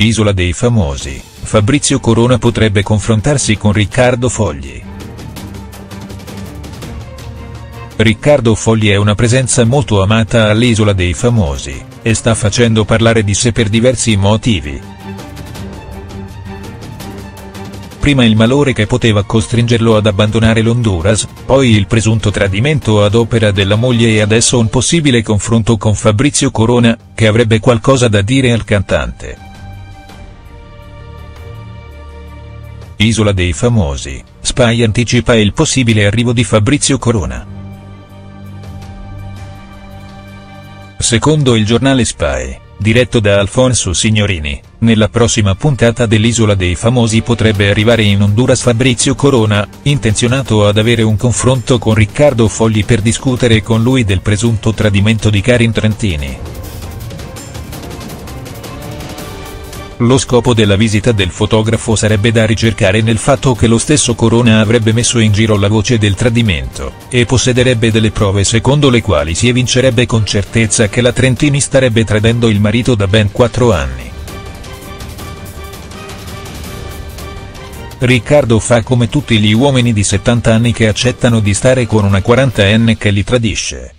Isola dei famosi, Fabrizio Corona potrebbe confrontarsi con Riccardo Fogli. Riccardo Fogli è una presenza molto amata all'Isola dei Famosi, e sta facendo parlare di sé per diversi motivi. Prima il malore che poteva costringerlo ad abbandonare l'Honduras, poi il presunto tradimento ad opera della moglie e adesso un possibile confronto con Fabrizio Corona, che avrebbe qualcosa da dire al cantante. Isola dei Famosi, Spy anticipa il possibile arrivo di Fabrizio Corona. Secondo il giornale Spy, diretto da Alfonso Signorini, nella prossima puntata dell'Isola dei Famosi potrebbe arrivare in Honduras Fabrizio Corona, intenzionato ad avere un confronto con Riccardo Fogli per discutere con lui del presunto tradimento di Karin Trentini. Lo scopo della visita del fotografo sarebbe da ricercare nel fatto che lo stesso Corona avrebbe messo in giro la voce del tradimento, e possederebbe delle prove secondo le quali si evincerebbe con certezza che la Trentini starebbe tradendo il marito da ben quattro anni. Riccardo fa come tutti gli uomini di 70 anni che accettano di stare con una quarantaenne che li tradisce.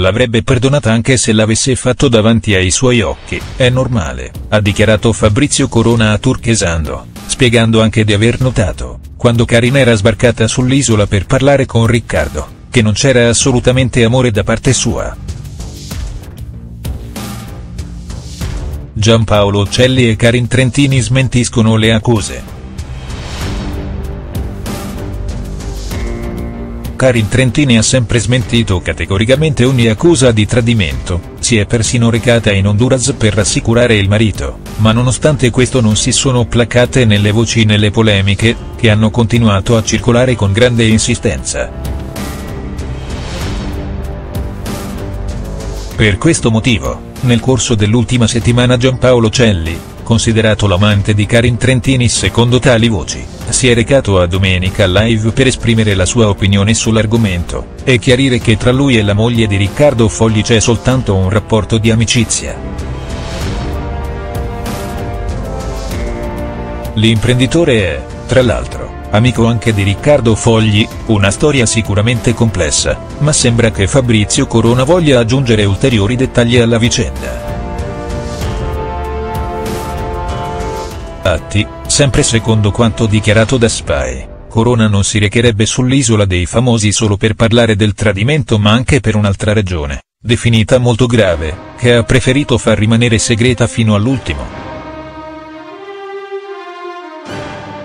L'avrebbe perdonata anche se l'avesse fatto davanti ai suoi occhi, è normale, ha dichiarato Fabrizio Corona a Turchesando, spiegando anche di aver notato, quando Karina era sbarcata sull'isola per parlare con Riccardo, che non c'era assolutamente amore da parte sua. Giampaolo Celli e Karin Trentini smentiscono le accuse. Karin Trentini ha sempre smentito categoricamente ogni accusa di tradimento, si è persino recata in Honduras per rassicurare il marito, ma nonostante questo non si sono placate nelle voci nelle polemiche, che hanno continuato a circolare con grande insistenza. Per questo motivo, nel corso dell'ultima settimana Giampaolo Celli, considerato l'amante di Karin Trentini secondo tali voci, si è recato a Domenica Live per esprimere la sua opinione sull'argomento, e chiarire che tra lui e la moglie di Riccardo Fogli c'è soltanto un rapporto di amicizia. L'imprenditore è, tra l'altro, amico anche di Riccardo Fogli, una storia sicuramente complessa, ma sembra che Fabrizio Corona voglia aggiungere ulteriori dettagli alla vicenda. Atti, sempre secondo quanto dichiarato da Spy, Corona non si recherebbe sull'isola dei famosi solo per parlare del tradimento ma anche per un'altra ragione, definita molto grave, che ha preferito far rimanere segreta fino all'ultimo.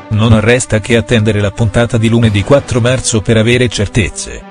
Non resta che attendere la puntata di lunedì 4 marzo per avere certezze.